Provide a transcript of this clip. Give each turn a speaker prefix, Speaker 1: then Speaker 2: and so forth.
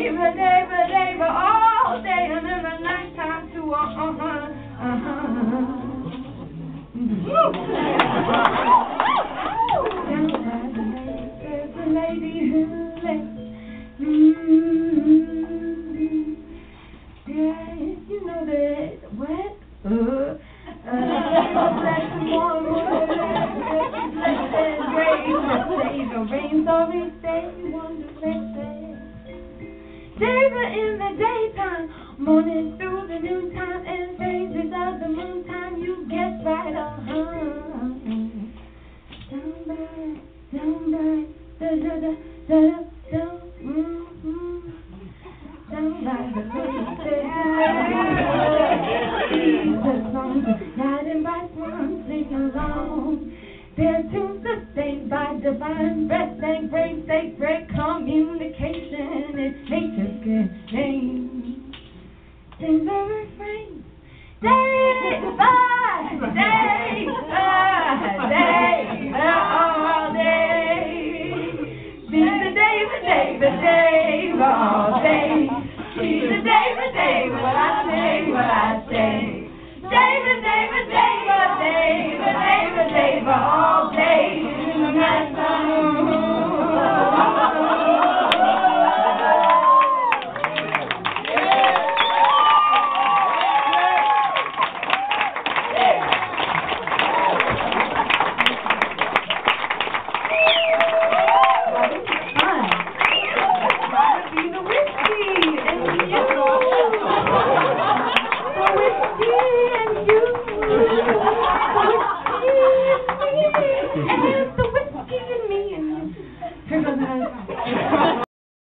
Speaker 1: Deva, Deva, Deva all day, and in the nighttime too. Uh huh, uh huh. Down by the lake, there's a lady who lives. Mm-hmm. Yeah, you know that what? Uh, uh, black warm, black and gray, say the rain's always stay, wonder where stay. Deva in the daytime, morning through the noontime, and phases of the moontime, you get right on. Down by, down by, da da da da da da, mm-hmm. Down by the lake, there's a song, guided by swans, sing along. Their tunes sustained by divine breath and great sacred communication. It's nature's good name. Sing the refrain. Day by day day all day. She's the day by day by day all day. She's the day by day oh, what I what